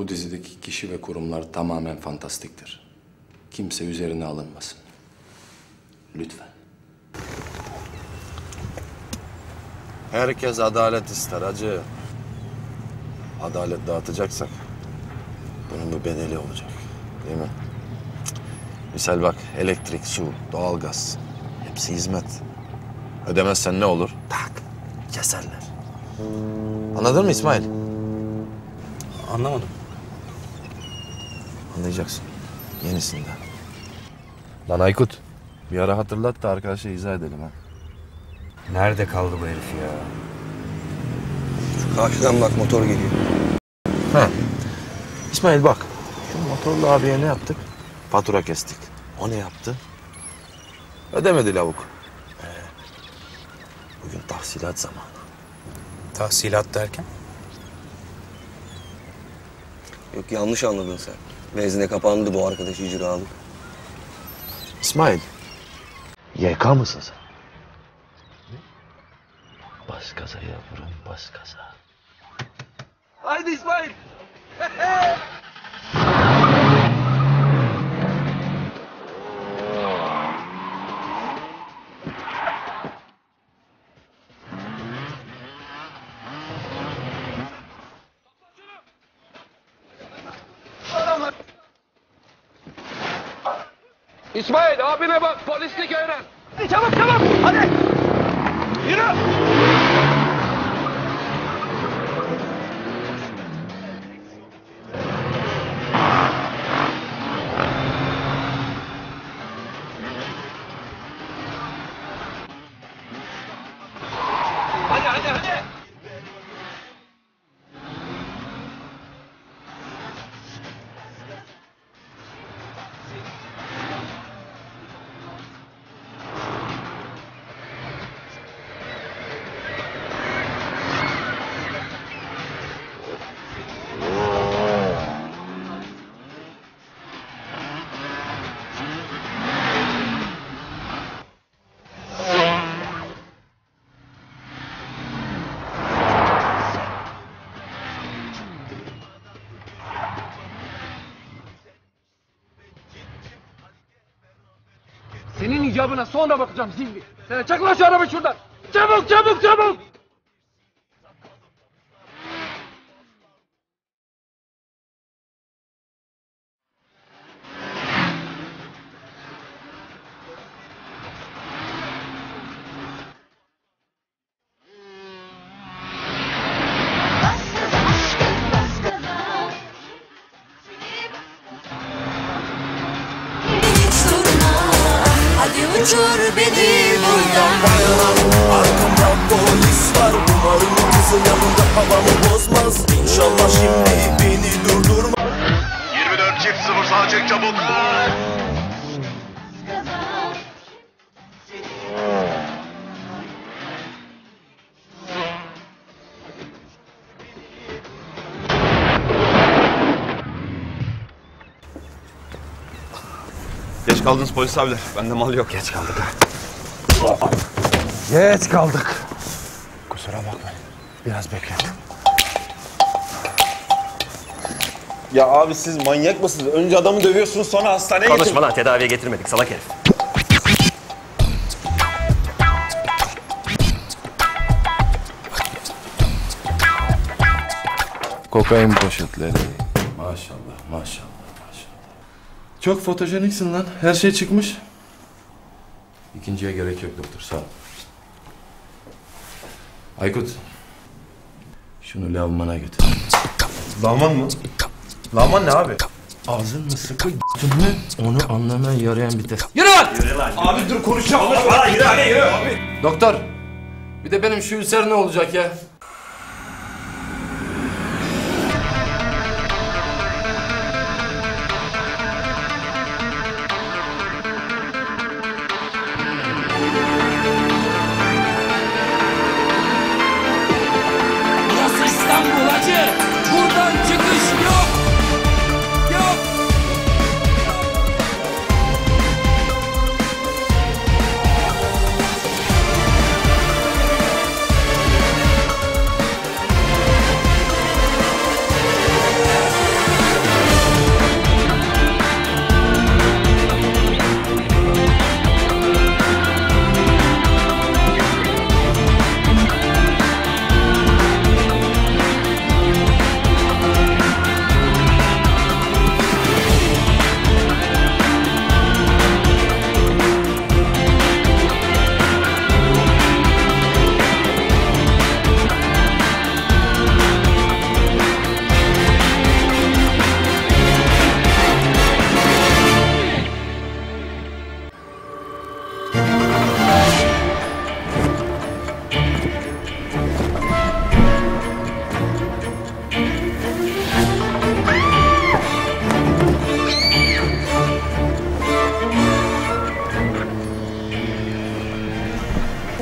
Bu dizideki kişi ve kurumlar tamamen fantastiktir. Kimse üzerine alınmasın. Lütfen. Herkes adalet ister hacı. Adalet dağıtacaksak bunun bir bedeli olacak. Değil mi? Misal bak elektrik, su, doğalgaz hepsi hizmet. Ödemezsen ne olur? Tak keserler. Anladın mı İsmail? Anlamadım. Anlayacaksın. Yenisinden. Lan Aykut. Bir ara hatırlat da arkadaşa izah edelim ha. Nerede kaldı bu herif ya? Karşıdan bak motor geliyor. Ha. İsmail bak. Şu motorlu abiye ne yaptık? Fatura kestik. O ne yaptı? Ödemedi lavuk. Ee, bugün tahsilat zamanı. Tahsilat derken? Yok yanlış anladın sen. Vezne kapandı bu arkadaş icralık. İsmail. YK mısın sen? Bas gaza yavrum, bas gaza. Haydi İsmail. İsmail abine bak polislik öğren. Çabuk çabuk hadi. Yürü. Hadi hadi hadi. İcabına sonra bakacağım Zilli. Sen çak lan şu arabayı şuradan. Çabuk çabuk çabuk. Polis abiler. Bende mal yok. Geç kaldık ha. Geç kaldık. Kusura bakmayın. Biraz bekledim. Ya abi siz manyak mısınız? Önce adamı dövüyorsunuz sonra hastaneye Konuşma lan tedaviye getirmedik salak herif. Kokain poşetleri. Maşallah, maşallah, maşallah. Çok fotojeniksin lan. Her şey çıkmış. İkinciye gerek yok doktor, sağ ol. Aykut. Şunu lavmana götür. Laman mı? Laman ne abi? Ağzın mı sıkı mü? Onu anlamaya yarayan bir test. Abi dur konuşacağım. Yürü hadi yürü. Doktor. Bir de benim şu ülser ne olacak ya?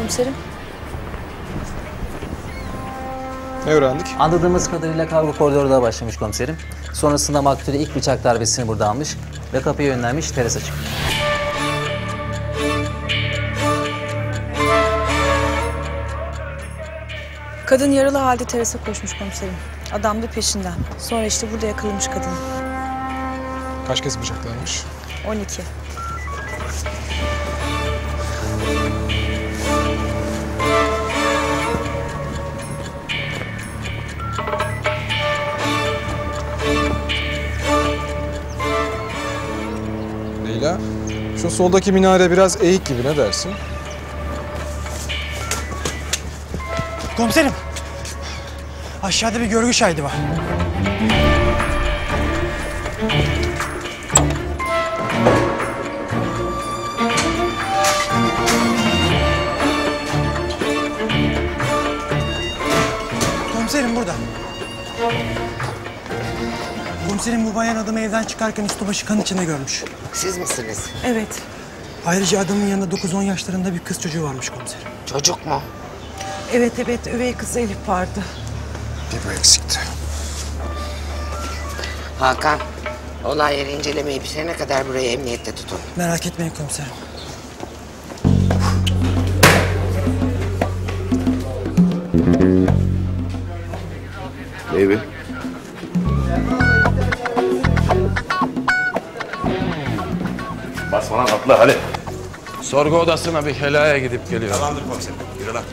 Komiserim. Ne öğrendik? Anladığımız kadarıyla kargo koridoru da başlamış komiserim. Sonrasında maktulü ilk bıçak darbesini burada almış ve kapıya yönlenmiş terasa çıkmış. Kadın yaralı halde terasa koşmuş komiserim. Adam da peşinden. Sonra işte burada yakalamış kadını. Kaç kez bıçaklanmış? 12. şu soldaki minare biraz eğik gibi ne dersin? Komiserim. Aşağıda bir görgü şahidi var. Komiserim bu bayan adamı evden çıkarken üstü başı kan içinde görmüş. Siz misiniz? Evet. Ayrıca adamın yanında 9-10 yaşlarında bir kız çocuğu varmış komiserim. Çocuk mu? Evet evet üvey kız Elif vardı. Bir bu eksikti. Hakan, olay yeri incelemeyi bitirene kadar burayı emniyette tutun. Merak etmeyin komiserim. Baby. Atla hadi. Sorgu odasına bir helaya gidip geliyorum. Tamamdır komiserim. Yürü lan.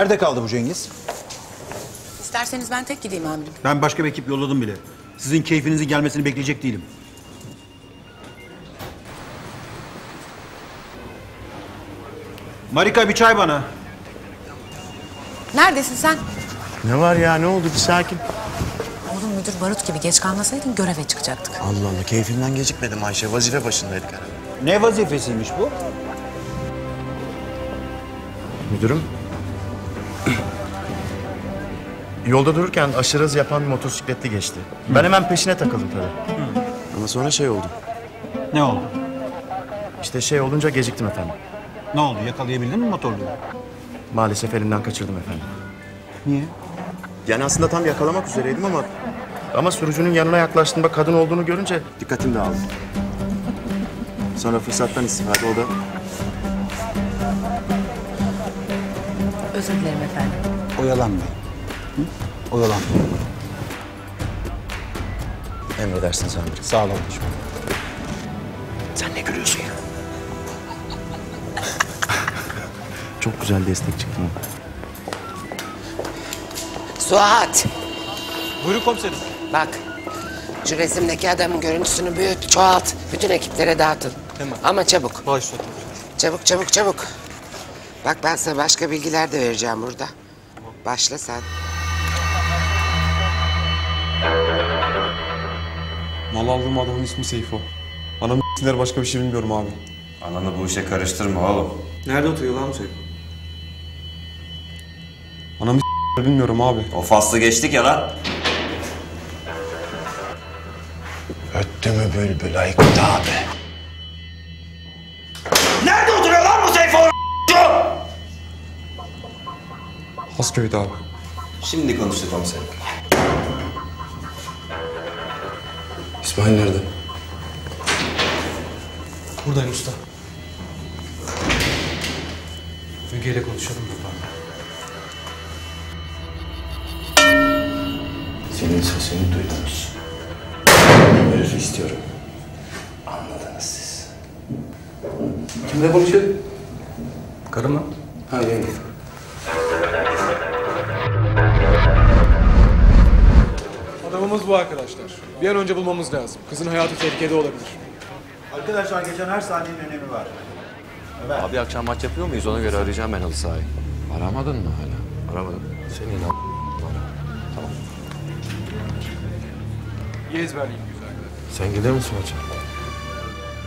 Nerede kaldı bu Cengiz? İsterseniz ben tek gideyim amirim. Ben başka bir ekip yolladım bile. Sizin keyfinizin gelmesini bekleyecek değilim. Marika bir çay bana. Neredesin sen? Ne var ya ne oldu bir sakin. Oğlum müdür barut gibi geç kalmasaydın göreve çıkacaktık. Allah Allah keyfimden gecikmedim Ayşe. Vazife başındaydık herhalde. Ne vazifesiymiş bu? Müdürüm. Yolda dururken aşırı hız yapan bir motosikletli geçti. Ben hemen peşine takıldım tabii. Ama sonra şey oldu. Ne oldu? İşte şey olunca geciktim efendim. Ne oldu? Yakalayabildin mi motorluyu? Maalesef elinden kaçırdım efendim. Niye? Yani aslında tam yakalamak üzereydim ama... Ama sürücünün yanına yaklaştığımda kadın olduğunu görünce dikkatim dağıldı. Sonra fırsattan istifade o da Özür dilerim efendim. Oyalanma. Hı? Oyalanma. Emredersiniz amirim. Sağ ol ablacığım. Sen ne gülüyorsun ya? Çok güzel destek çıktın. Suat, Buyurun komiserim. bak. Şu resimdeki adamın görüntüsünü büyüt, çoğalt. Bütün ekiplere dağıtın. Tamam. Ama çabuk. Baş üstüne. Çabuk, çabuk, çabuk. Bak ben sana başka bilgiler de vereceğim burada. Başla sen. Mal aldığım adamın ismi Seyfo. Anamın isimleri başka bir şey bilmiyorum abi. Ananı bu işe karıştırma oğlum. Nerede oturuyor lan bu Seyfo? Anamı bilmiyorum abi. O faslı geçtik ya lan. Öttü mü bülbül Aykut abi? Nerede oturuyor lan bu Seyfo? Hasköy'de abi. Şimdi konuştuk komiserim. İsmail nerede? Buradayım usta. Müge ile konuşalım mı pardon? Senin sesini duydunuz. Herifi istiyorum. Anladınız siz. Kimle konuşuyor? Karımla. Ha yenge. Adamımız bu arkadaşlar. Bir an önce bulmamız lazım. Kızın hayatı tehlikede olabilir. Arkadaşlar geçen her saniyenin önemi var. Abi akşam maç yapıyor muyuz? Ona göre arayacağım ben halı sahayı. Aramadın mı hala? Aramadım. Senin a- Tamam. İyi ezberleyin güzel. Sen gider misin maça?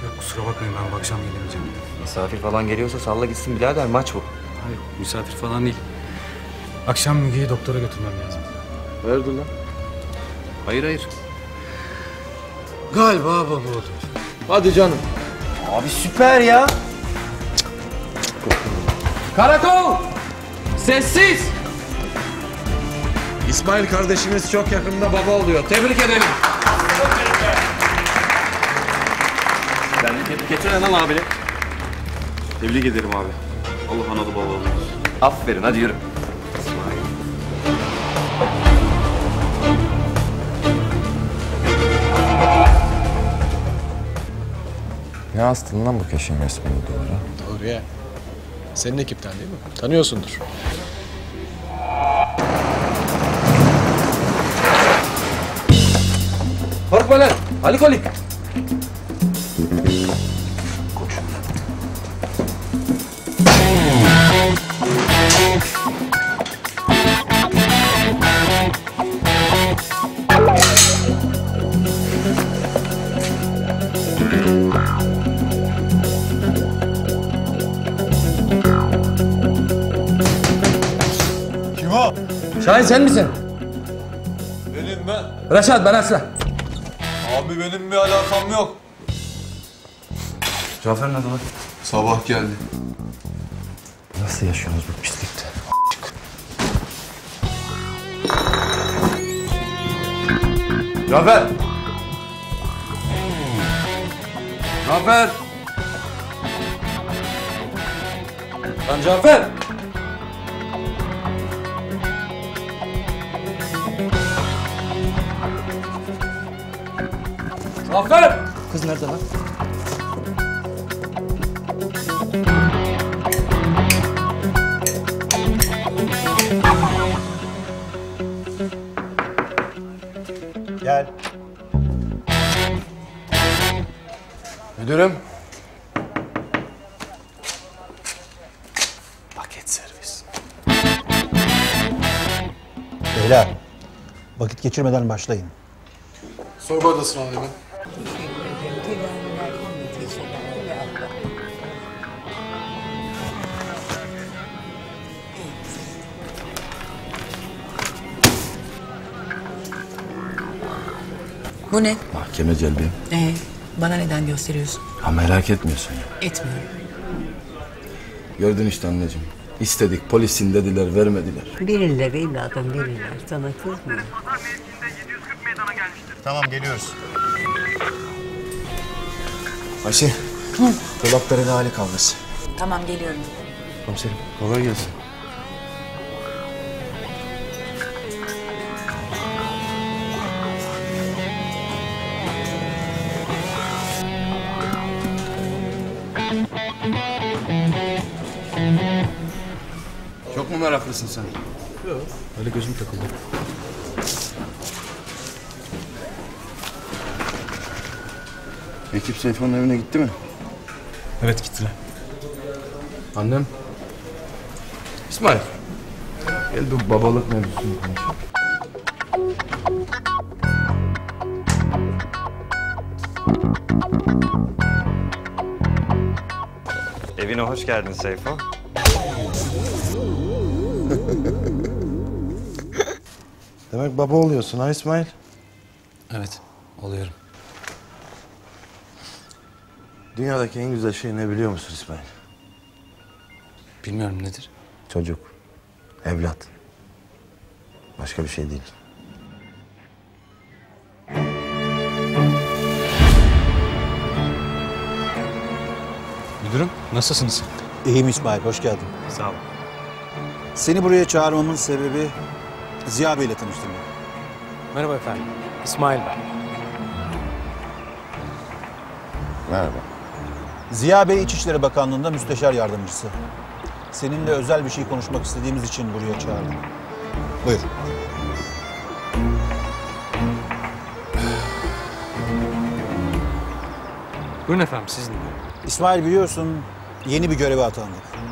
Yok kusura bakmayın ben bu akşam gelemeyeceğim. Misafir falan geliyorsa salla gitsin birader maç bu. Hayır misafir falan değil. Akşam Müge'yi doktora götürmem lazım. Hayırdır lan? Hayır hayır. Galiba baba oldu. Hadi canım. Abi süper ya. Karakol! Sessiz! İsmail kardeşimiz çok yakında baba oluyor. Tebrik ederim. Ben de tebrik etsene lan abini. Tebrik ederim abi. Allah analı babalı olsun. Aferin hadi yürü. Ne astın lan bu keşin resmini duvara? Doğru ya. Senin ekipten değil mi? Tanıyorsundur. Korkma lan! Alikolik! Kim Şahin sen misin? Benim ben. Reşat ben Aslan. Abi benim bir alakam yok. Cafer nerede lan? Sabah geldi. Nasıl yaşıyorsunuz bu pislikte? Cafer! Cafer! Lan Cafer! Cafer! Kız nerede lan? Gel. Müdürüm. Paket servis. Beyler, vakit geçirmeden başlayın. Sorgu odasına alayım ben. Bu ne? Mahkeme celbi. Ee, bana neden gösteriyorsun? Ha merak etmiyorsun ya. Etmiyorum. Gördün işte anneciğim. İstedik polisin dediler vermediler. Verirler evladım verirler. Sana kızmıyor. Tamam geliyoruz. Ayşe. Dolapların hali kalmasın. Tamam geliyorum. Komiserim kolay gelsin. Meraklısın sen? Yok. Öyle gözüm takıldı. Ekip Seyfo'nun evine gitti mi? Evet gittiler. Annem? İsmail. Gel bu babalık mevzusunu konuşalım. Evine hoş geldin Seyfo. Demek baba oluyorsun ha İsmail? Evet, oluyorum. Dünyadaki en güzel şey ne biliyor musun İsmail? Bilmiyorum nedir? Çocuk. Evlat. Başka bir şey değil. Müdürüm nasılsınız? İyiyim İsmail, hoş geldin. Sağ ol. Seni buraya çağırmamın sebebi Ziya Bey'le tanıştırmak. Merhaba efendim. İsmail ben. Merhaba. Ziya Bey İçişleri Bakanlığı'nda müsteşar yardımcısı. Seninle özel bir şey konuşmak istediğimiz için buraya çağırdım. Buyur. Buyurun efendim siz dinleyin. İsmail biliyorsun yeni bir göreve atandık.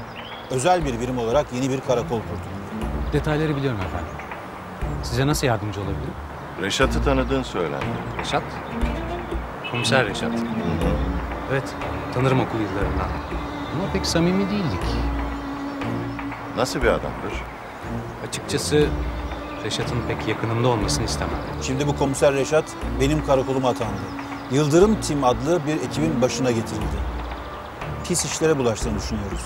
Özel bir birim olarak yeni bir karakol kurduk. Detayları biliyorum efendim. Size nasıl yardımcı olabilirim? Reşat'ı tanıdığın söylendi. Reşat? Komiser Reşat. Evet, tanırım okul yıllarından. Ama pek samimi değildik. Nasıl bir adamdır? Açıkçası Reşat'ın pek yakınımda olmasını istemem. Şimdi bu komiser Reşat benim karakoluma atandı. Yıldırım Tim adlı bir ekibin başına getirildi. Pis işlere bulaştığını düşünüyoruz.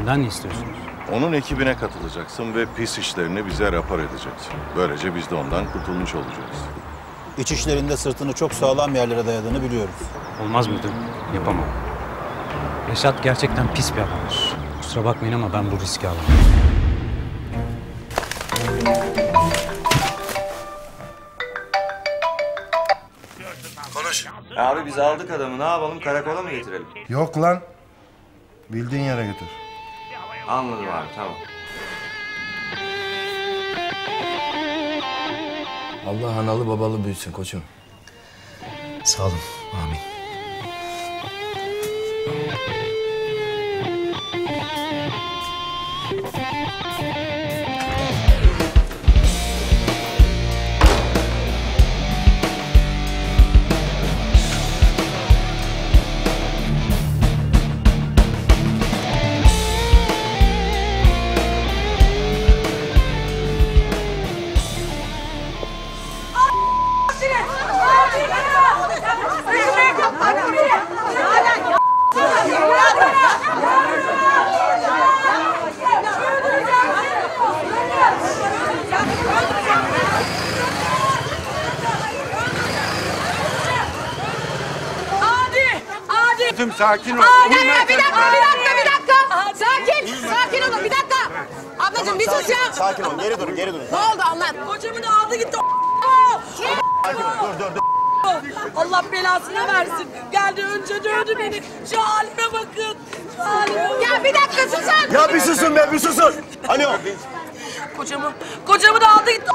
Benden ne istiyorsunuz? Onun ekibine katılacaksın ve pis işlerini bize rapor edeceksin. Böylece biz de ondan kurtulmuş olacağız. İç işlerinde sırtını çok sağlam yerlere dayadığını biliyoruz. Olmaz müdürüm, yapamam. Reşat gerçekten pis bir adamdır. Kusura bakmayın ama ben bu riski alamam. Konuş. Abi biz aldık adamı. Ne yapalım? Karakola mı getirelim? Yok lan. Bildiğin yere götür. Anladım abi tamam. Allah analı babalı büyütsün koçum. Sağ olun, amin. Tüm sakin ol. Vurma Bir dakika, bir dakika, bir dakika! Sakin! Sakin olun, bir dakika! Ablacığım bir sus ya! Sakin ol, geri durun, geri durun. Ne oldu anlat. Kocamı da aldı gitti. Kim? Dur, dur, dur. Allah belasını versin. Geldi önce dövdü beni. Şu halime bakın. Ya bir dakika susun. Ya bir susun be, bir susun. Alo. Kocamı, kocamı da aldı gitti.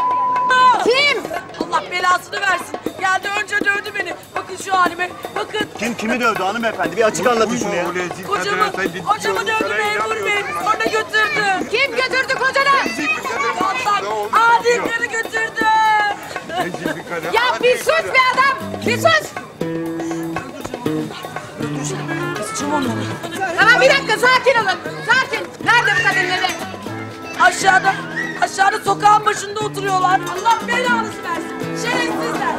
Kim? Allah belasını versin. Geldi önce dövdü beni. Bakın şu halime. Bakın. Kim kimi dövdü hanımefendi? Bir açık anlatın şunu ya. Kocamı, kocamı dövdü memur bey. Sonra götürdü. Kim götürdü kocanı? Allah, adi karı götürdü. Ya bir sus be adam. Bir sus. Tamam bir dakika sakin olun. Sakin. Nerede bu kadınları? Aşağıda. Aşağıda sokağın başında oturuyorlar. Allah belanızı versin. Şerefsizler.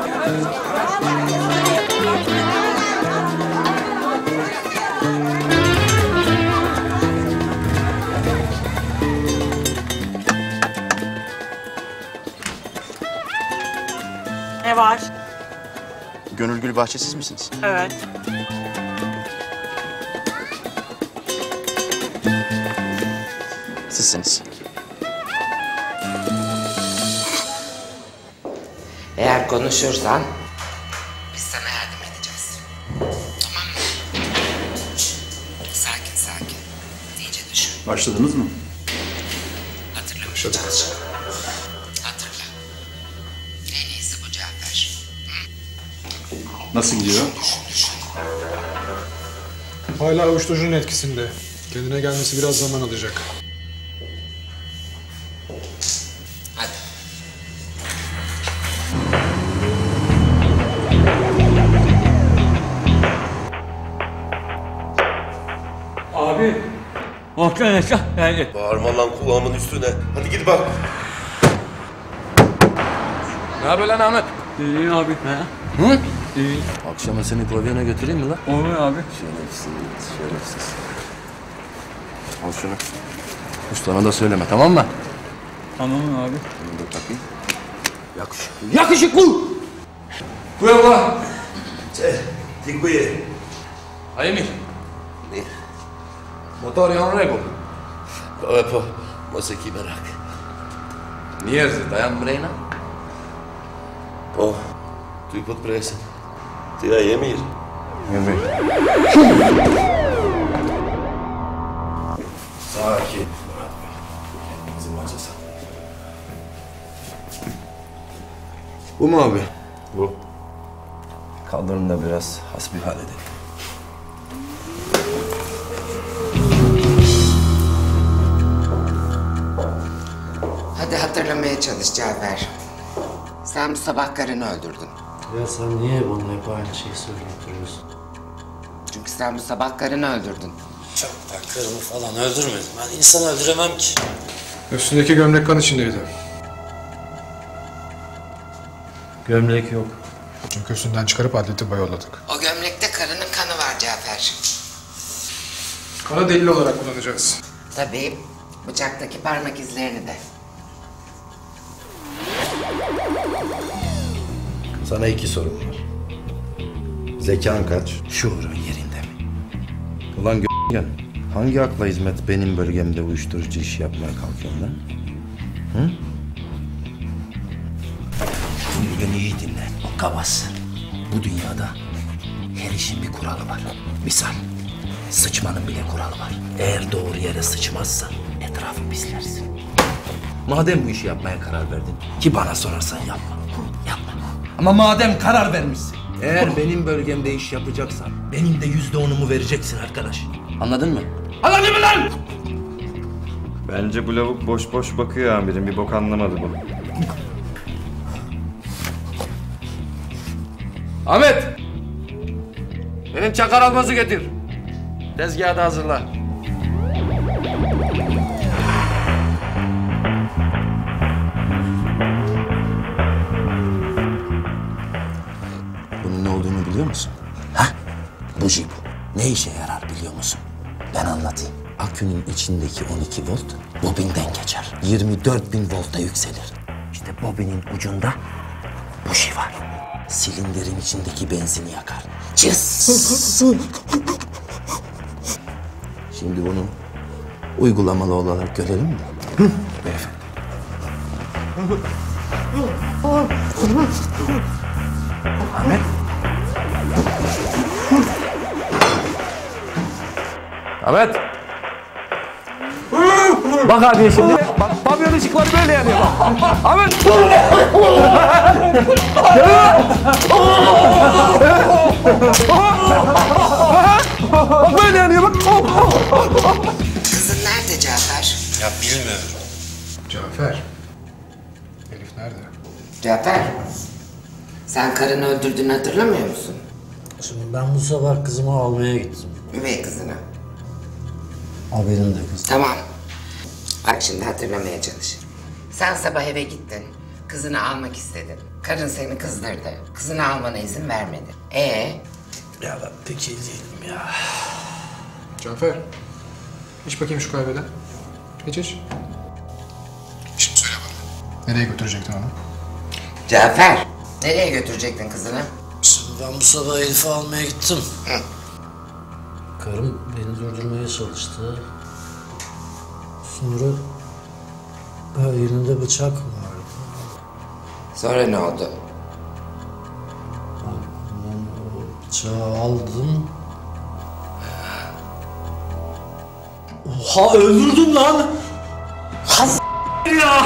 Ne var? Gönül Gül Bahçe siz misiniz? Evet. Sizsiniz. Eğer konuşursan biz sana yardım edeceğiz. Tamam mı? Sakin sakin. İyice düşün. Başladınız mı? Hatırlamayacağız. Hatırla. En iyisi bu Cafer. Nasıl gidiyor? Hala uyuşturucunun etkisinde. Kendine gelmesi biraz zaman alacak. Reşat geldi. Bağırma lan kulağımın üstüne. Hadi git bak. Ne haber lan Ahmet? İyi abi. Ha? Hı? İyi. Akşama seni pavyona götüreyim mi lan? Olur abi. Şerefsiz, şerefsiz. Al şunu. Ustana da söyleme tamam mı? Tamam abi. Bunu da takayım. Yakışıklı. Yakışıklı. Bravo. Dziękuję. A Emil? Motor yan rego. Ale po, może kiberak. Nie jeżdżę, dajan brejna? O, tu pod presją. Ty, ja Emil. Emil. Sakin. Kendinizi maça saklayın. Bu mu abi? Bu. Kaldırın da biraz hasbihal edelim. Hatırlamaya çalış Cafer. Sen bu sabah karını öldürdün. Ya sen niye bana hep aynı şeyi söyleyip duruyorsun? Çünkü sen bu sabah karını öldürdün. Çok ben karımı falan öldürmedim. Ben insan öldüremem ki. Üstündeki gömlek kan içindeydi. Gömlek yok. Çünkü üstünden çıkarıp adli tıbba yolladık. O gömlekte karının kanı var Cafer. Kana delil olarak kullanacağız. Tabii bıçaktaki parmak izlerini de. Sana iki sorum var. Zekan kaç? Şuurun yerinde mi? Ulan gel. Hangi akla hizmet benim bölgemde uyuşturucu iş yapmaya kalkıyorsun lan? Hı? Şimdi beni iyi dinle. Kabas. Bu dünyada her işin bir kuralı var. Misal sıçmanın bile kuralı var. Eğer doğru yere sıçmazsan etrafı pislersin. Madem bu işi yapmaya karar verdin ki bana sorarsan yapma. Yapma. Ama madem karar vermişsin. Eğer benim bölgemde iş yapacaksan benim de yüzde onumu vereceksin arkadaş. Anladın mı? Anladın mı lan? Bence bu lavuk boş boş bakıyor amirim. Bir bok anlamadı bu. Ahmet! Benim çakar almazı getir. Tezgahı da hazırla. Ne işe yarar biliyor musun? Ben anlatayım. Akünün içindeki 12 volt bobinden geçer. 24 bin volta yükselir. İşte bobinin ucunda buji var. Silindirin içindeki benzini yakar. Cıs. Şimdi bunu uygulamalı olarak görelim mi? Beyefendi. Ahmet. Ahmet! Bak abi şimdi. Bak pavyon ışıkları böyle yanıyor bak. Ahmet! bak böyle yanıyor bak. Kızın nerede Cafer? Ya bilmiyorum. Cafer. Elif nerede? Cafer. Sen karını öldürdüğünü hatırlamıyor musun? Şimdi ben bu sabah kızımı almaya gittim. Üvey kızını. Haberin de kız. Tamam. Bak şimdi hatırlamaya çalış. Sen sabah eve gittin. Kızını almak istedin. Karın seni kızdırdı. Kızını almana izin vermedi. Ee, Ya ben pek iyi değilim ya. Cafer. İç bakayım şu kahveden. İç iç. Şimdi söyle bana. Nereye götürecektin onu? Cafer. Nereye götürecektin kızını? Şimdi ben bu sabah Elif'i almaya gittim. Karım beni durdurmaya çalıştı. Sonra ha, elinde bıçak vardı. Sonra ne oldu? Ben o bıçağı aldım. Oha öldürdüm lan! Has ya!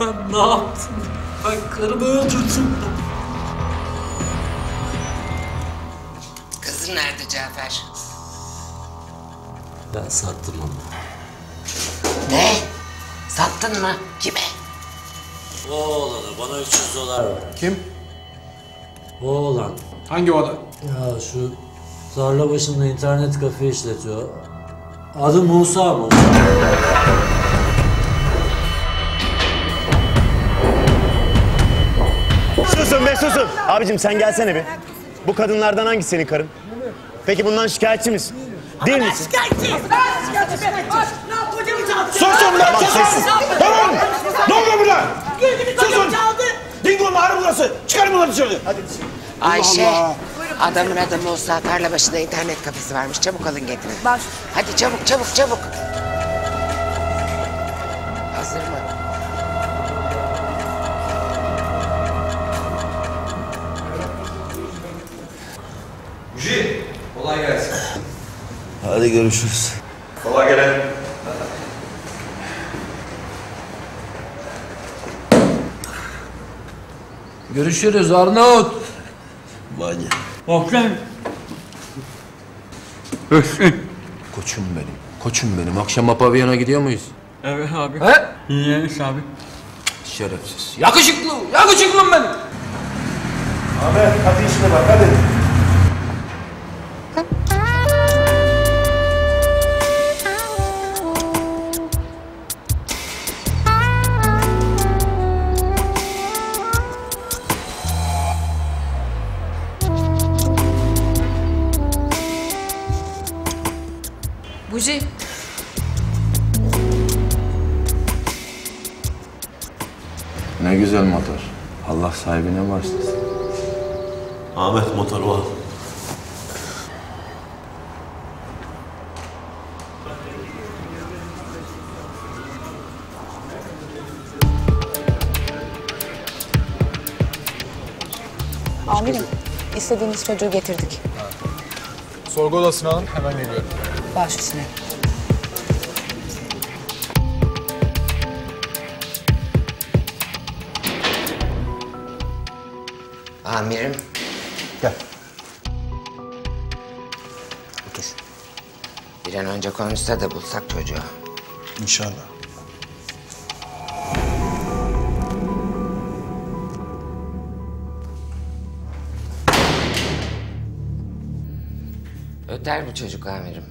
ben ne yaptım? Ben karımı öldürdüm. Kızın nerede Cafer? Ben sattım onu. Ne? Sattın mı? Kime? O oğlana bana 300 dolar ver. Kim? O oğlan Hangi oda? Ya şu tarla başında internet kafe işletiyor. Adı Musa mı? Susun be susun. Abicim sen gelsene bir. Bu kadınlardan hangisi senin karın? Peki bundan şikayetçi misin? Değil misin? Şikayetçiyim. Ben şikayetçiyim. Ne yapacağım çaldı? Susun? Tamam. Ne oluyor burada? Girdi Susun. çaldı. Dingo'nun ağrı burası. Çıkarın bunları dışarı. Hadi. Ayşe, Allah. adamın adı Musa. Tarla başında internet kafesi varmış. Çabuk alın getirin. Baş. Hadi çabuk çabuk çabuk. Hadi görüşürüz. Kolay gelen. Görüşürüz Arnavut. Manyak. Okey. Koçum benim. Koçum benim. Akşama pavyona gidiyor muyuz? Evet abi. He? Yiyelim abi. Şerefsiz. Yakışıklı, yakışıklım benim. Abi hadi işine bak hadi. Sahibine başlasın. Ahmet motoru al. Amirim, istediğiniz çocuğu getirdik. Sorgu odasına alın hemen geliyorum. Baş üstüne. Amirim. Gel. Otur. Bir an önce konuşsa da bulsak çocuğu. İnşallah. Öter bu çocuk amirim.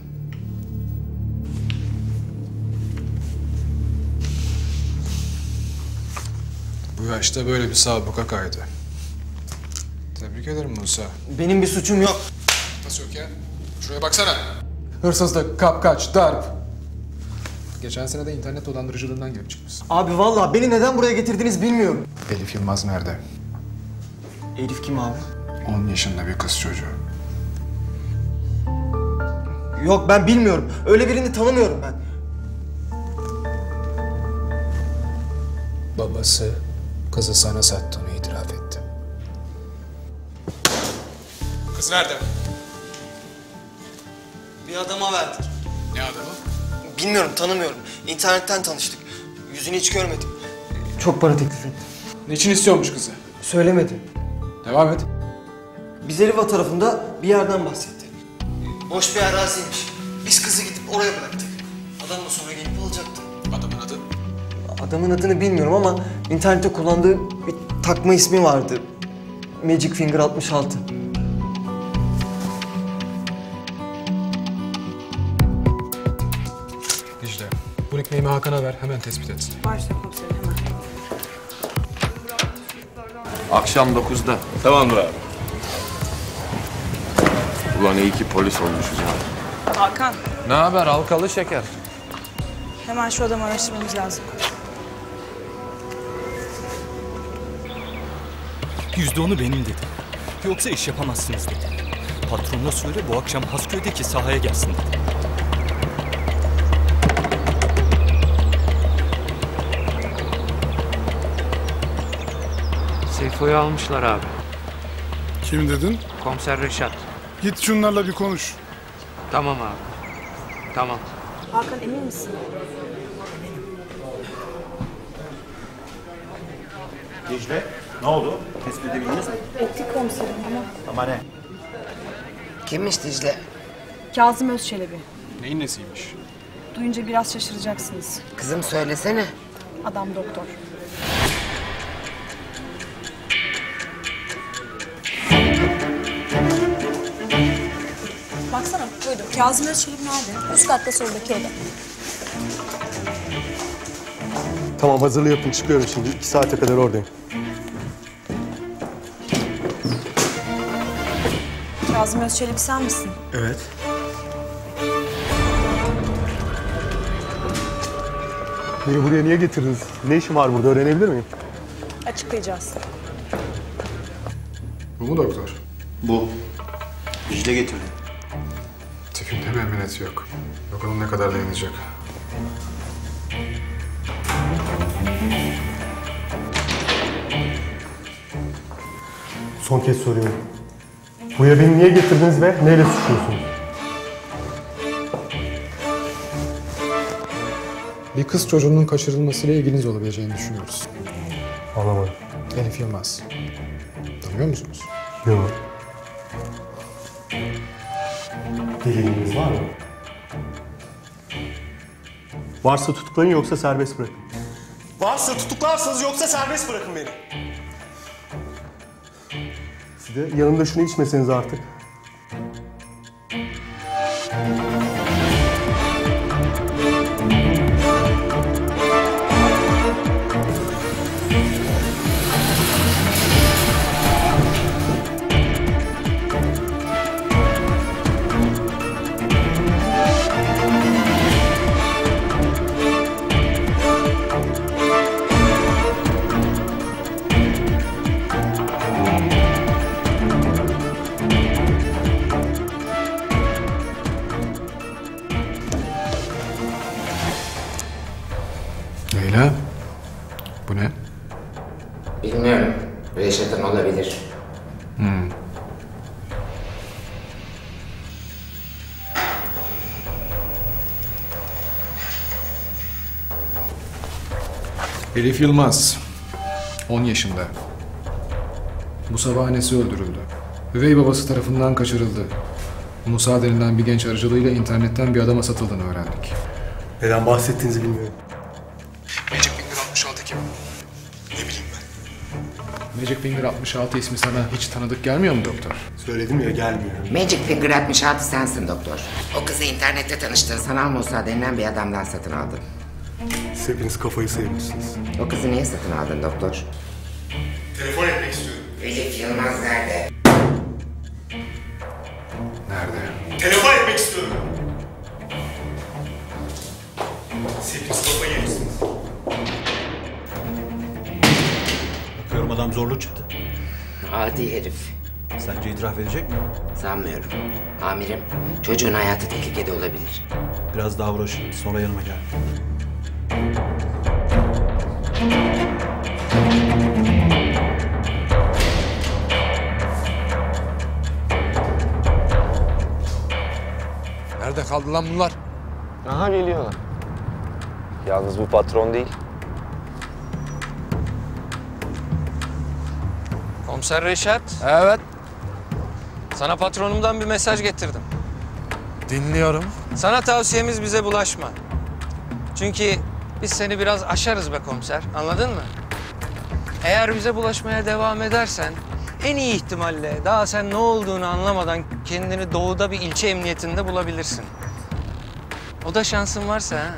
Bu yaşta böyle bir sabıka kaydı. Tebrik ederim Musa. Benim bir suçum yok. Nasıl yok ya? Şuraya baksana. Hırsızlık, kapkaç, darp. Geçen sene de internet dolandırıcılığından girip çıkmışsın. Abi vallahi beni neden buraya getirdiniz bilmiyorum. Elif Yılmaz nerede? Elif kim abi? 10 yaşında bir kız çocuğu. Yok ben bilmiyorum. Öyle birini tanımıyorum ben. Babası kızı sana sattığını Kız nerede? Bir adama verdik. Ne adamı? Bilmiyorum tanımıyorum. İnternetten tanıştık. Yüzünü hiç görmedim. Çok para teklif etti. Niçin istiyormuş kızı? Söylemedi. Devam et. Bizeriva tarafında bir yerden bahsetti. Boş bir araziymiş. Biz kızı gidip oraya bıraktık. Adam da sonra gelip alacaktı. Adamın adı? Adamın adını bilmiyorum ama internette kullandığı bir takma ismi vardı. Magic Finger 66. Ekmeğimi Hakan'a ver hemen tespit etsin. Başla komiserim hemen. Akşam 9'da. Tamamdır abi. Ulan iyi ki polis olmuşuz ha. Hakan, Ne haber halkalı şeker? hemen şu adamı araştırmamız lazım. Yüzde onu benim dedi. Yoksa iş yapamazsınız dedi. Patronuna söyle bu akşam Hasköy'deki sahaya gelsin dedi. Seyfo'yu almışlar abi. Kim dedin? Komiser Reşat. Git şunlarla bir konuş. Tamam abi. Tamam. Hakan emin misin? Dicle, ne oldu? Tespit edebildiniz mi? Ettik komiserim ama. Ama ne? Kimmiş Dicle? Kazım Özçelebi. Neyin nesiymiş? Duyunca biraz şaşıracaksınız. Kızım söylesene. Adam doktor. Kazım Özçelik nerede? Üst katta soldaki oda. Tamam hazırlığı yapın çıkıyorum şimdi. İki saate kadar oradayım. Kazım Özçelik sen misin? Evet. Beni buraya niye getirdiniz? Ne işim var burada öğrenebilir miyim? Açıklayacağız. Bu mu doktor? Bu. Dicle getirdi. Emineti yok. Bakalım ne kadar dayanacak. Son kez soruyorum. Buraya beni niye getirdiniz ve neyle suçluyorsunuz? Bir kız çocuğunun kaçırılmasıyla ilginiz olabileceğini düşünüyoruz. Anlamadım. Elif Yılmaz. Tanıyor musunuz? Yok. Deliliniz var mı? Varsa tutuklayın yoksa serbest bırakın. Varsa tutuklarsınız yoksa serbest bırakın beni. Siz de yanımda şunu içmeseniz artık. Elif Yılmaz. 10 yaşında. Bu sabah annesi öldürüldü. Üvey babası tarafından kaçırıldı. Musa denilen bir genç aracılığıyla internetten bir adama satıldığını öğrendik. Neden bahsettiğinizi bilmiyorum. Magic Finger 66 kim? Ne bileyim ben. Magic Finger 66 ismi sana hiç tanıdık gelmiyor mu doktor? Söyledim ya gelmiyor. Magic Finger 66 sensin doktor. O kızı internette tanıştığın sanal Musa denilen bir adamdan satın aldın. Siz hepiniz kafayı saymışsınız. O kızı niye satın aldın doktor? Telefon etmek istiyorum. Elif Yılmaz nerede? Nerede? Telefon etmek istiyorum. Hepiniz kafayı yemişsiniz. Bakıyorum adam zorlu çıktı. Adi herif. Sence itiraf edecek mi? Sanmıyorum. Amirim, çocuğun hayatı tehlikede olabilir. Biraz daha uğraşın. Sonra yanıma gel. Nerede kaldı lan bunlar? Aha geliyorlar. Yalnız bu patron değil. Komiser Reşat. Evet. Sana patronumdan bir mesaj getirdim. Dinliyorum. Sana tavsiyemiz bize bulaşma. Çünkü biz seni biraz aşarız be komiser. Anladın mı? Eğer bize bulaşmaya devam edersen en iyi ihtimalle daha sen ne olduğunu anlamadan kendini doğuda bir ilçe emniyetinde bulabilirsin. O da şansın varsa ha.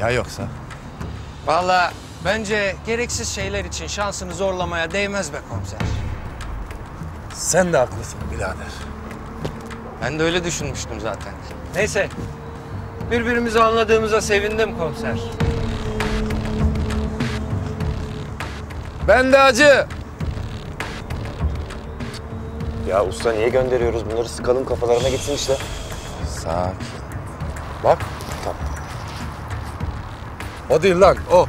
Ya yoksa? Vallahi bence gereksiz şeyler için şansını zorlamaya değmez be komiser. Sen de haklısın birader. Ben de öyle düşünmüştüm zaten. Neyse. Birbirimizi anladığımıza sevindim komiser. Ben de acı. Ya usta niye gönderiyoruz bunları? Sıkalım kafalarına gitsin işte. Sakin. Bak. Tamam. O değil lan o.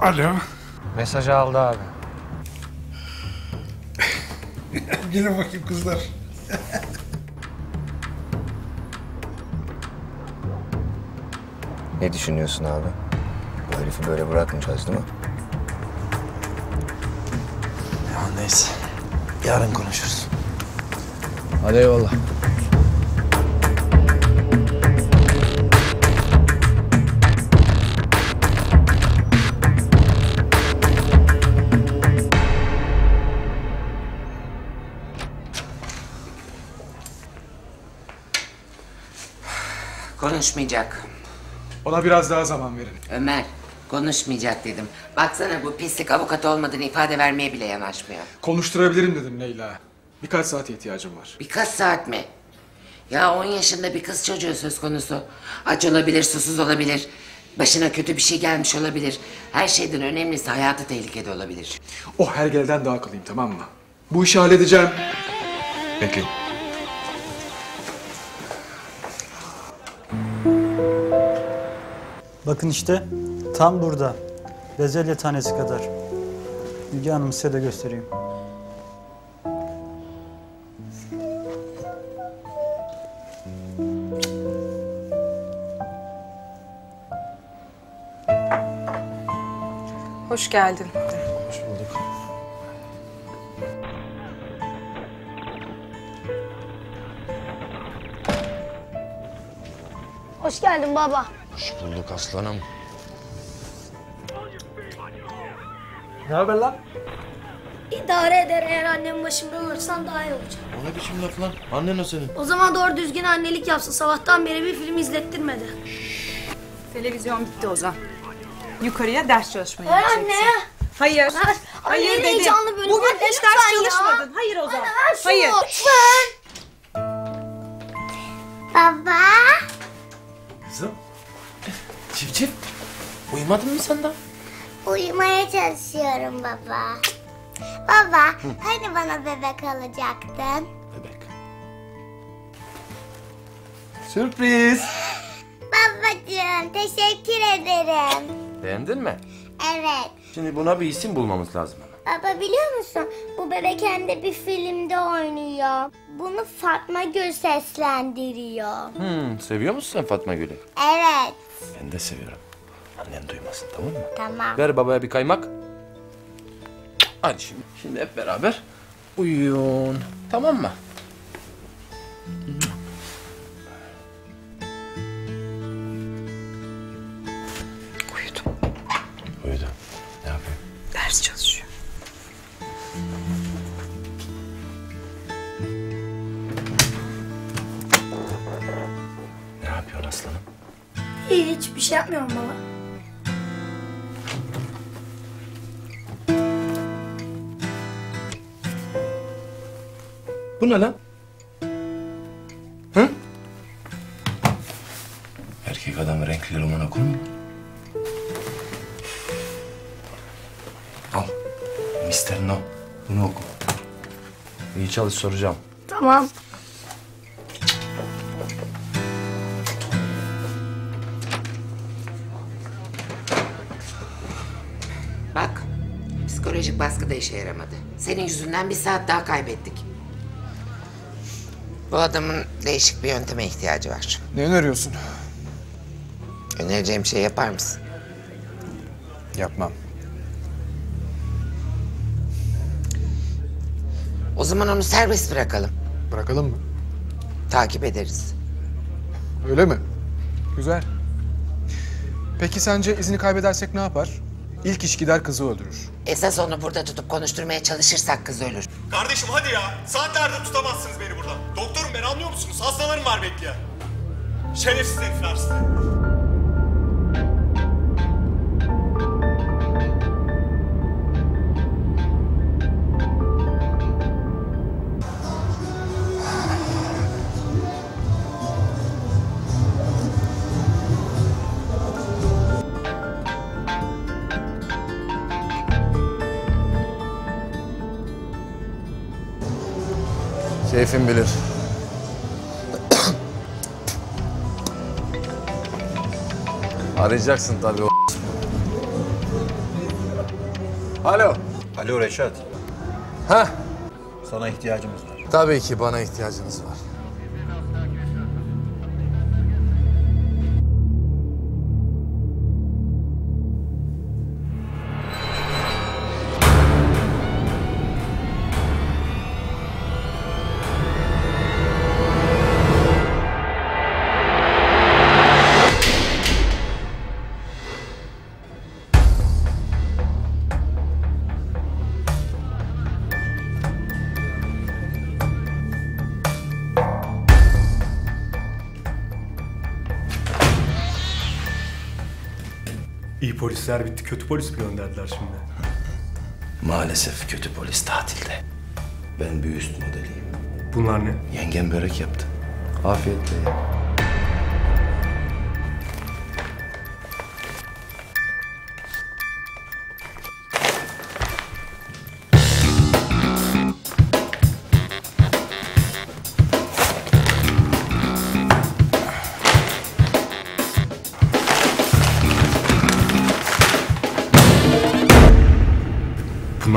Alo. Mesajı aldı abi. Gelin bakayım kızlar. Ne düşünüyorsun abi? Bu herifi böyle bırakmayacağız değil mi? Ya neyse. Yarın konuşuruz. Hadi eyvallah. Konuşmayacak. Ona biraz daha zaman verin. Ömer, konuşmayacak dedim. Baksana bu pislik avukat olmadan ifade vermeye bile yanaşmıyor. Konuşturabilirim dedim Leyla. Birkaç saate ihtiyacım var. Birkaç saat mi? Ya 10 yaşında bir kız çocuğu söz konusu. Aç olabilir, susuz olabilir. Başına kötü bir şey gelmiş olabilir. Her şeyden önemlisi hayatı tehlikede olabilir. O hergelden daha akıllıyım tamam mı? Bu işi halledeceğim. Bekleyin. Bakın işte tam burada. Bezelye tanesi kadar. Müge Hanım size de göstereyim. Hoş geldin. Hoş bulduk. Hoş geldin baba. Hoş bulduk aslanım. Ne haber lan? İdare eder eğer annemin başımdan alırsan daha iyi olacak. O ne biçim laf lan? Annen o senin. O zaman doğru düzgün annelik yapsın. Sabahtan beri bir film izlettirmedi. Televizyon bitti Ozan. Yukarıya ders çalışmaya Ver gideceksin. anne. Hayır. Ver. Hayır Anne, dedim. heyecanlı bölüm Bugün hiç lütfen ders ya. çalışmadın. Hayır Ozan. Anne ver şunu. Hayır. Lütfen. Baba. Kızım. Çift Uyumadın mı sen daha? Uyumaya çalışıyorum baba. Baba, hani bana bebek alacaktın? Sürpriz. Babacığım, teşekkür ederim. Beğendin mi? Evet. Şimdi buna bir isim bulmamız lazım. Baba biliyor musun? Bu bebek hem de bir filmde oynuyor. Bunu Fatma Gül seslendiriyor. Hmm, seviyor musun sen Fatma Gül'ü? Evet. Ben de seviyorum. Annen duymasın tamam mı? Tamam. Ver babaya bir kaymak. Hadi şimdi, şimdi hep beraber uyuyun. Tamam mı? Hiç bir şey yapmıyorum baba. Bu ne lan? Hı? Erkek adam renkli roman okur mu? Al. Mr. No. Bunu oku. İyi çalış soracağım. Tamam. İşe yaramadı. Senin yüzünden bir saat daha kaybettik. Bu adamın değişik bir yönteme ihtiyacı var. Ne öneriyorsun? Önereceğim şey yapar mısın? Yapmam. O zaman onu serbest bırakalım. Bırakalım mı? Takip ederiz. Öyle mi? Güzel. Peki sence izini kaybedersek ne yapar? İlk iş gider kızı öldürür. Esas onu burada tutup konuşturmaya çalışırsak kız ölür. Kardeşim hadi ya. Saatlerdir tutamazsınız beni burada. Doktorum ben anlıyor musunuz? Hastalarım var bekleyen. Şerefsiz herifler size. Keyfin bilir. Arayacaksın tabii o Alo. Alo Reşat. Ha? Sana ihtiyacımız var. Tabii ki bana ihtiyacınız var. Polisler bitti, kötü polis mi gönderdiler şimdi? Maalesef kötü polis tatilde. Ben bir üst modeliyim. Bunlar ne? Yengem börek yaptı. Afiyetle ye.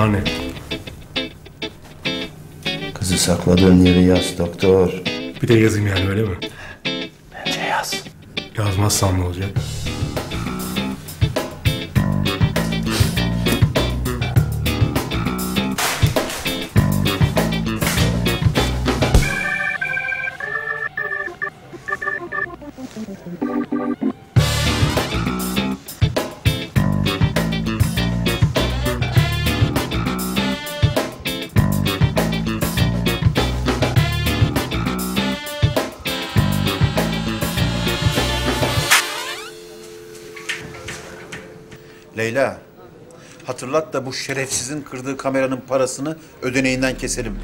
Bunlar ne? Kızı sakladığın yeri yaz doktor. Bir de yazayım yani öyle mi? Bence yaz. Yazmazsam ne olacak? Hatırlat da bu şerefsizin kırdığı kameranın parasını ödeneğinden keselim.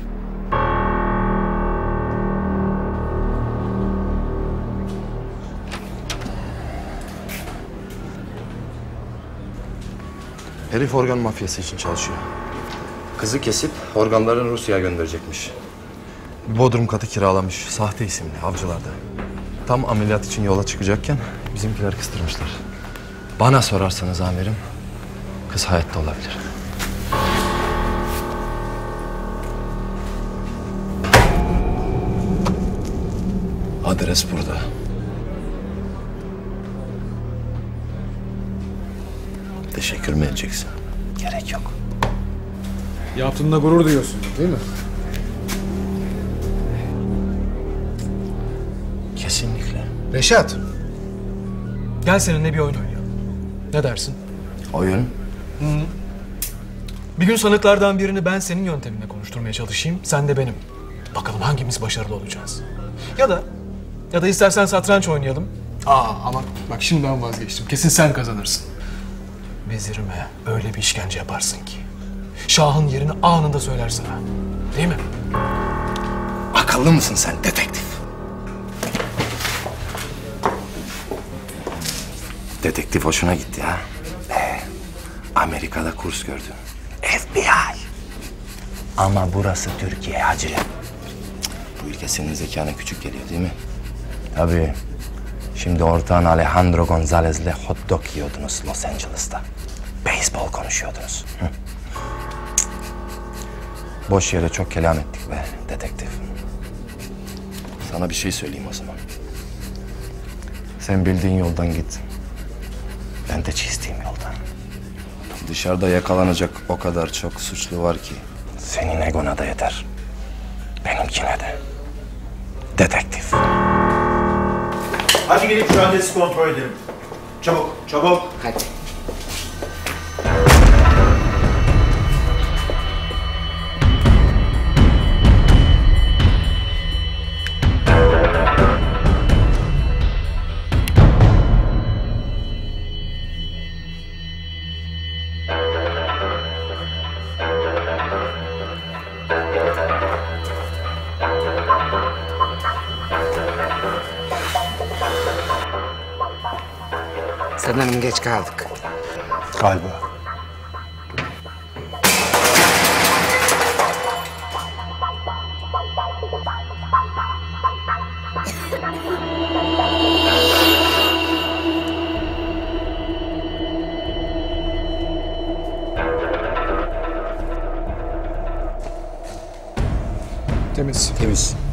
Herif organ mafyası için çalışıyor. Kızı kesip organlarını Rusya'ya gönderecekmiş. Bodrum katı kiralamış. Sahte isimli avcılarda. Tam ameliyat için yola çıkacakken bizimkiler kıstırmışlar. Bana sorarsanız amirim kız hayatta olabilir. Adres burada. Teşekkür mü edeceksin? Gerek yok. Yaptığında gurur duyuyorsun değil mi? Kesinlikle. Reşat. Gel seninle bir oyun oynayalım. Ne dersin? Oyun? Hı. Bir gün sanıklardan birini ben senin yönteminle konuşturmaya çalışayım. Sen de benim. Bakalım hangimiz başarılı olacağız. Ya da ya da istersen satranç oynayalım. Aa ama bak şimdiden vazgeçtim. Kesin sen kazanırsın. Vezirime öyle bir işkence yaparsın ki. Şahın yerini anında söyler sana. Değil mi? Akıllı mısın sen detektif? Detektif hoşuna gitti ha? Amerika'da kurs gördün. FBI. Ama burası Türkiye hacı. Bu ülke senin zekana küçük geliyor değil mi? Tabii. Şimdi ortağın Alejandro Gonzalez'le hot dog yiyordunuz Los Angeles'ta. Beyzbol konuşuyordunuz. Hı. Boş yere çok kelam ettik be detektif. Sana bir şey söyleyeyim o zaman. Sen bildiğin yoldan git. Ben de çizdiğim yoldan. Dışarıda yakalanacak o kadar çok suçlu var ki. Senin egona da yeter. Benimkine de. Detektif. Hadi gelip şu adresi kontrol edelim. Çabuk, çabuk. Hadi. Kaldık. Galiba. Temiz. Temiz.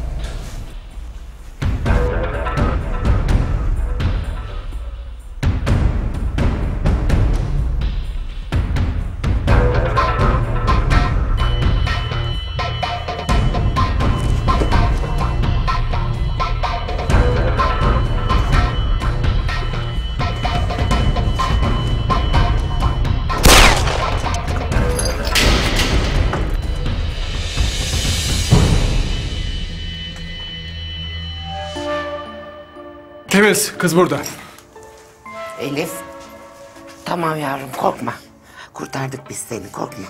Temiz. Kız burada. Elif. Tamam yavrum korkma. Kurtardık biz seni korkma.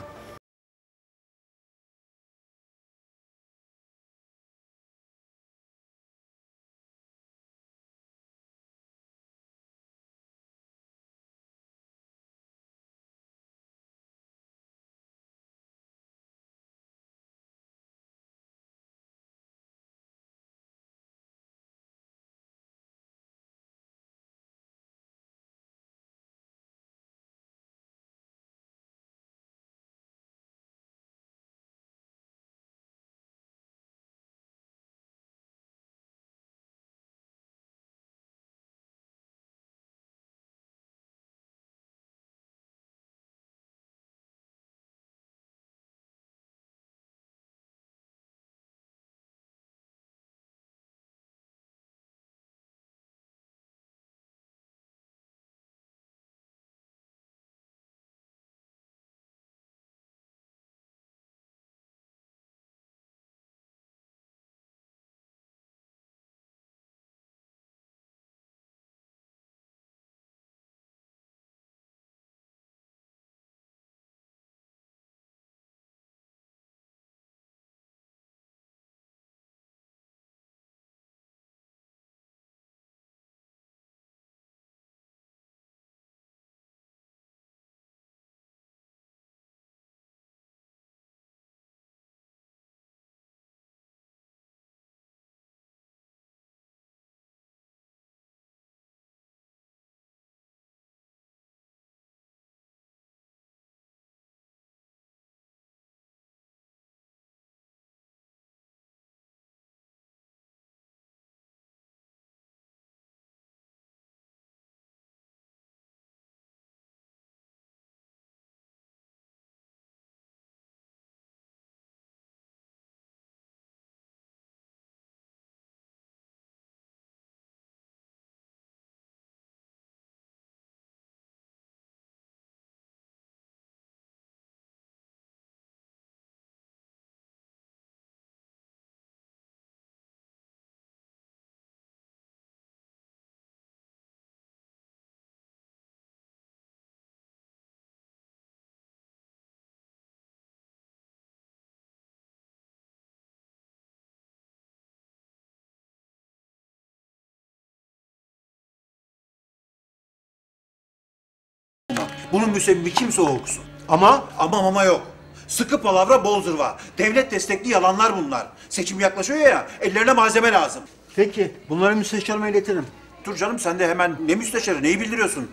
Bunun müsebbibi kimse o okusun. Ama? Ama mama yok. Sıkı palavra bol zırva. Devlet destekli yalanlar bunlar. Seçim yaklaşıyor ya, ellerine malzeme lazım. Peki, bunları müsteşarıma iletirim. Dur canım sen de hemen ne müsteşarı, neyi bildiriyorsun?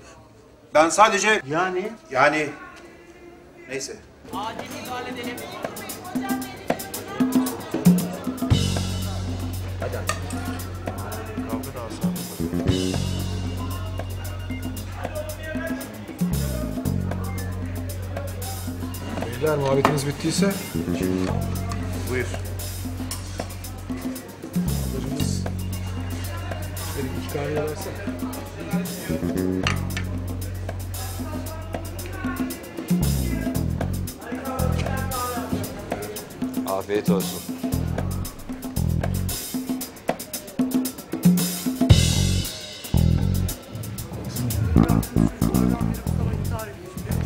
Ben sadece... Yani? Yani... Neyse. Beyler muhabbetiniz bittiyse Buyur. Bacımız benim iki kahve versene. Afiyet olsun.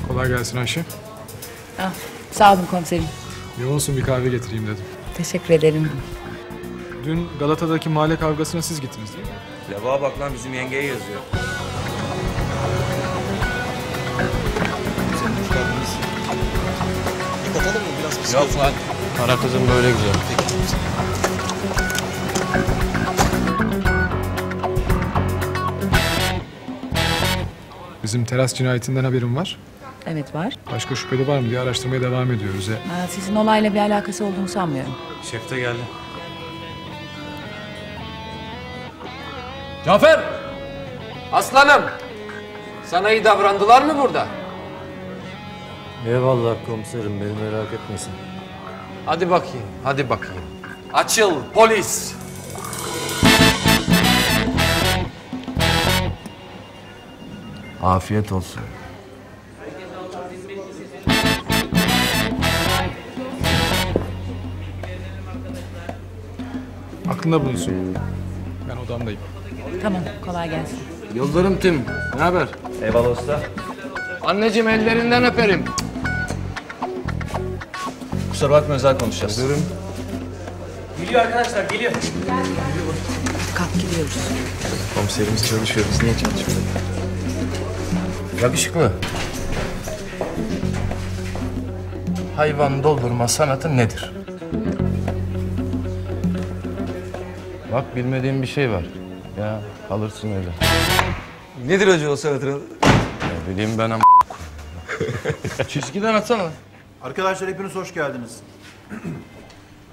Kolay gelsin Ayşe. Sağ olun komiserim. Yoğunsun bir kahve getireyim dedim. Teşekkür ederim. Dün Galata'daki mahalle kavgasına siz gittiniz değil mi? Lavuğa bak lan bizim yengeye yazıyor. Yıkatalım mı biraz? Yok lan. Para kızım böyle güzel. Bizim teras cinayetinden haberim var. Evet var. Başka şüpheli var mı diye araştırmaya devam ediyoruz. E, Aa, sizin olayla bir alakası olduğunu sanmıyorum. Şef de geldi. Cafer! Aslanım! Sana iyi davrandılar mı burada? Eyvallah komiserim beni merak etmesin. Hadi bakayım, hadi bakayım. Açıl polis! Afiyet olsun. Aklında bulunsun. Ben odamdayım. Tamam, kolay gelsin. Yıldırım Tim, ne haber? Eyvallah usta. Anneciğim ellerinden öperim. Kusura bakma özel konuşacağız. Geliyor arkadaşlar geliyor. Kalk gidiyoruz. Komiserimiz çalışıyor. Biz niye çalışmıyoruz? Yakışıklı. Hayvan doldurma sanatı nedir? Bak bilmediğim bir şey var. Ya alırsın öyle. Nedir acı o sanatın? Ne bileyim ben ama Çizgiden atsana. Arkadaşlar hepiniz hoş geldiniz.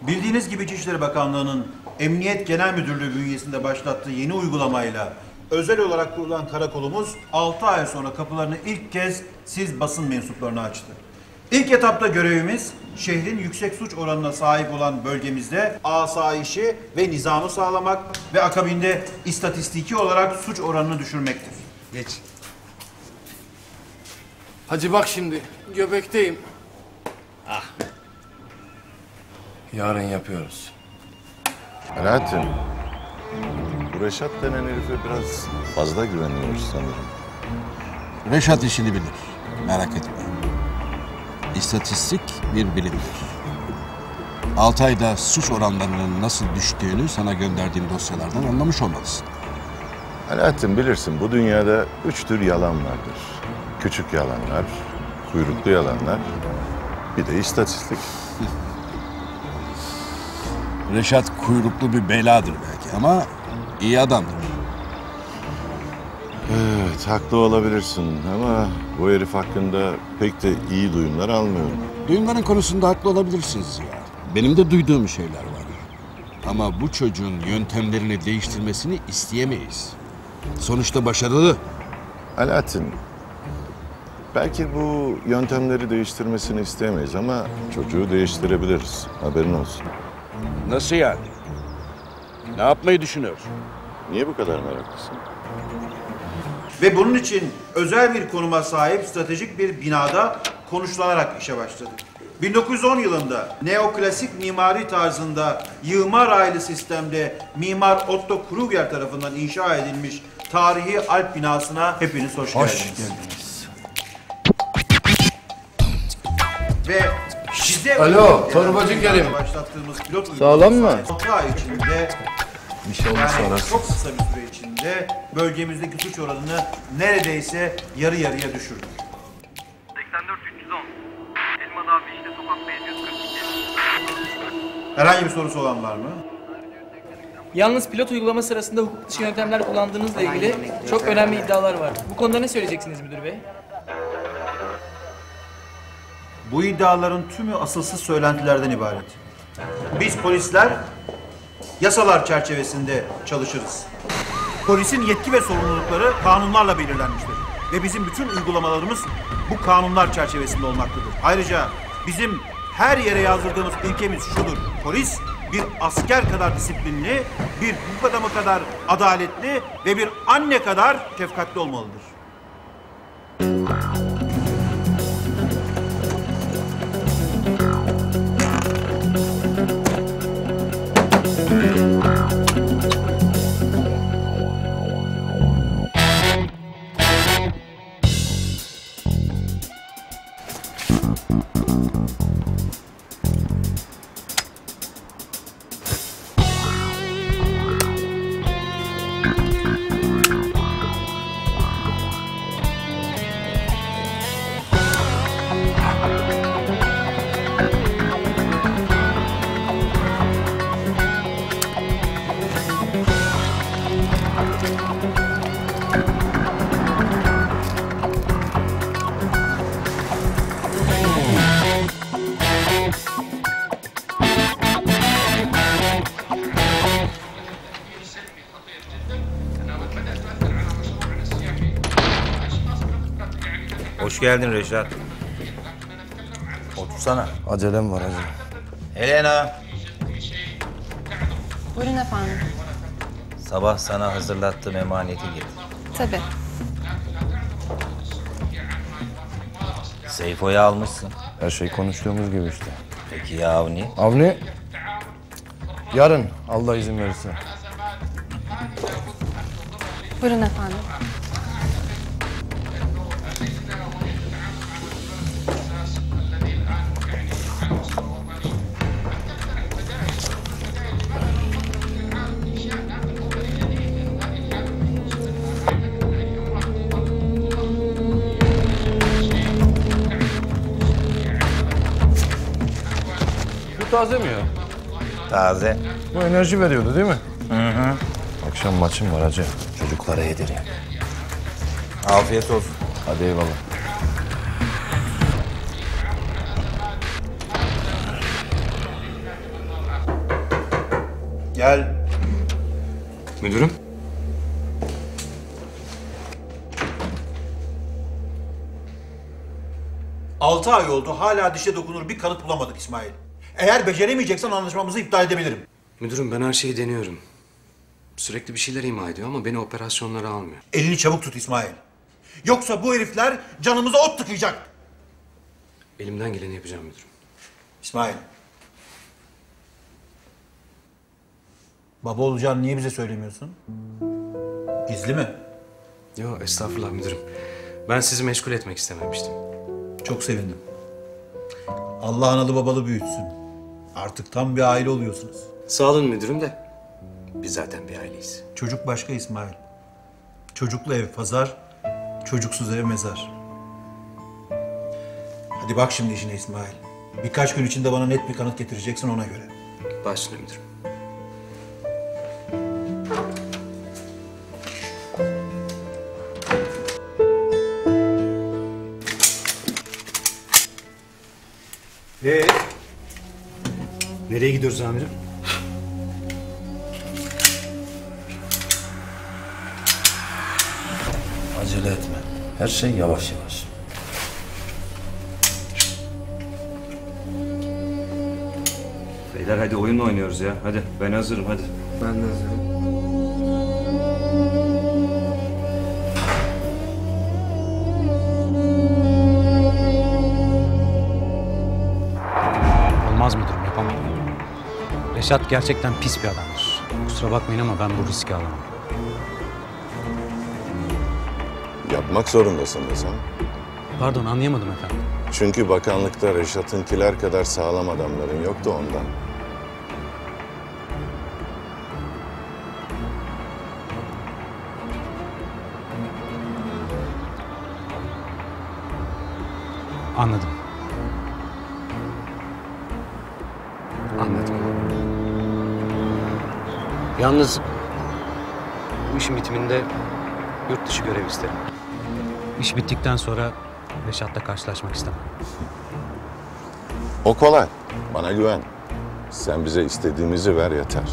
Bildiğiniz gibi İçişleri Bakanlığı'nın Emniyet Genel Müdürlüğü bünyesinde başlattığı yeni uygulamayla özel olarak kurulan karakolumuz 6 ay sonra kapılarını ilk kez siz basın mensuplarına açtı. İlk etapta görevimiz şehrin yüksek suç oranına sahip olan bölgemizde asayişi ve nizamı sağlamak ve akabinde istatistiki olarak suç oranını düşürmektir. Geç. Hacı bak şimdi göbekteyim. Ah. Yarın yapıyoruz. Alaaddin, bu Reşat denen herife biraz fazla güveniyoruz sanırım. Reşat işini bilir. Merak etme. İstatistik bir bilimdir. Altı ayda suç oranlarının nasıl düştüğünü sana gönderdiğim dosyalardan anlamış olmalısın. Alaaddin bilirsin bu dünyada üç tür yalan vardır. Küçük yalanlar, kuyruklu yalanlar, bir de istatistik. Reşat kuyruklu bir beladır belki ama iyi adamdır. Evet, haklı olabilirsin ama bu herif hakkında pek de iyi duyumlar almıyorum. Duyumların konusunda haklı olabilirsiniz ya. Benim de duyduğum şeyler var. Ama bu çocuğun yöntemlerini değiştirmesini isteyemeyiz. Sonuçta başarılı. Alaaddin, belki bu yöntemleri değiştirmesini istemeyiz ama çocuğu değiştirebiliriz. Haberin olsun. Nasıl yani? Ne yapmayı düşünüyorsun? Niye bu kadar meraklısın? Ve bunun için özel bir konuma sahip stratejik bir binada konuşlanarak işe başladık. 1910 yılında neoklasik mimari tarzında yığma raylı sistemde mimar Otto Kruger tarafından inşa edilmiş tarihi Alp binasına hepiniz hoş, geldiniz. Ve bize Alo, torbacı Kerim. başlattığımız pilot Sağlam mı? 6 ay içinde Bir şey olmazsa yani çok kısa bir süre içinde bölgemizdeki suç oranını neredeyse yarı yarıya düşürdük. 84 310. Elmalı abi işte sokakta 742. Herhangi bir sorusu olan var mı? Yalnız pilot uygulama sırasında hukuk dışı yöntemler kullandığınızla ilgili çok önemli iddialar var. Bu konuda ne söyleyeceksiniz müdür bey? Bu iddiaların tümü asılsız söylentilerden ibaret. Biz polisler yasalar çerçevesinde çalışırız. Polisin yetki ve sorumlulukları kanunlarla belirlenmiştir. Ve bizim bütün uygulamalarımız bu kanunlar çerçevesinde olmaktadır. Ayrıca bizim her yere yazdırdığımız ilkemiz şudur. Polis bir asker kadar disiplinli, bir hukuk adamı kadar adaletli ve bir anne kadar şefkatli olmalıdır. Geldin Reşat. Otursana. Acelem var hacı. Elena, Buyurun efendim. sabah sana hazırlattığım emaneti getir. Tabii. Seyfo'yu almışsın. Her şey konuştuğumuz gibi işte. Peki ya Avni? Avni yarın Allah izin verirse. Buyurun efendim. Taze mi ya? Taze. Bu enerji veriyordu değil mi? Hı hı. Akşam maçım var hacı. Çocuklara yedireyim. Afiyet olsun. Hadi eyvallah. Gel. Müdürüm. Altı ay oldu hala dişe dokunur bir kanıt bulamadık İsmail. Eğer beceremeyeceksen anlaşmamızı iptal edebilirim. Müdürüm ben her şeyi deniyorum. Sürekli bir şeyler ima ediyor ama beni operasyonlara almıyor. Elini çabuk tut İsmail. Yoksa bu herifler canımıza ot tıkayacak. Elimden geleni yapacağım müdürüm. İsmail. Baba olacağını niye bize söylemiyorsun? Gizli mi? Yo estağfurullah müdürüm. Ben sizi meşgul etmek istememiştim. Çok sevindim. Allah analı babalı büyütsün. Artık tam bir aile oluyorsunuz. Sağ olun müdürüm de. Biz zaten bir aileyiz. Çocuk başka İsmail. Çocuklu ev pazar, çocuksuz ev mezar. Hadi bak şimdi işine İsmail. Birkaç gün içinde bana net bir kanıt getireceksin ona göre. Başüstüne müdürüm. Nereye gidiyoruz amirim? Acele etme. Her şey yavaş yavaş. Beyler hadi oyun oynuyoruz ya. Hadi ben hazırım hadi. Ben de hazırım. Reşat gerçekten pis bir adamdır. Kusura bakmayın ama ben bu riski alamam. Yapmak zorundasın desem. Pardon anlayamadım efendim. Çünkü bakanlıkta Reşat'ınkiler kadar sağlam adamların yoktu ondan. Yalnız bu işin bitiminde yurt dışı görev isterim. İş bittikten sonra Reşat'la karşılaşmak istemem. O kolay. Bana güven. Sen bize istediğimizi ver yeter.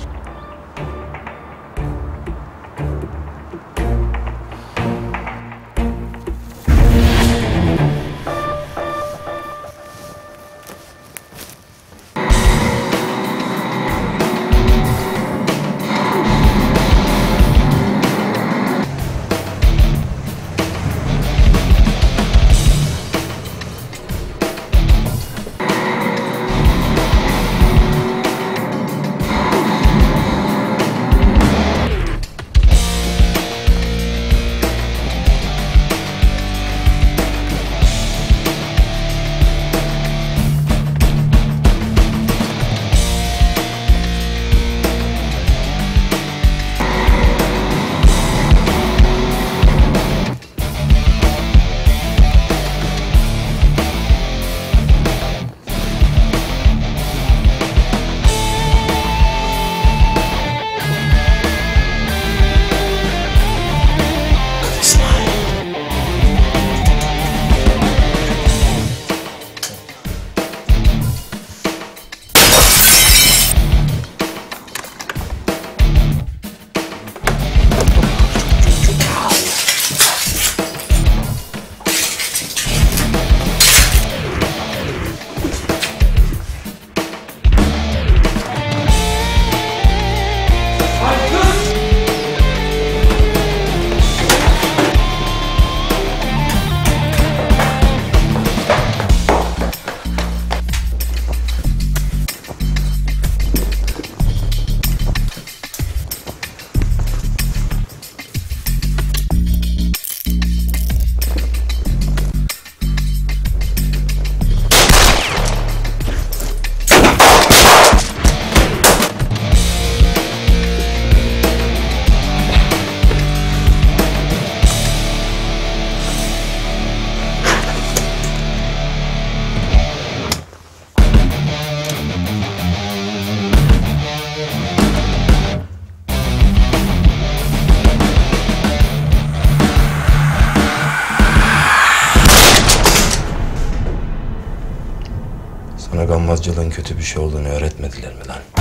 Yaramazcılığın kötü bir şey olduğunu öğretmediler mi lan?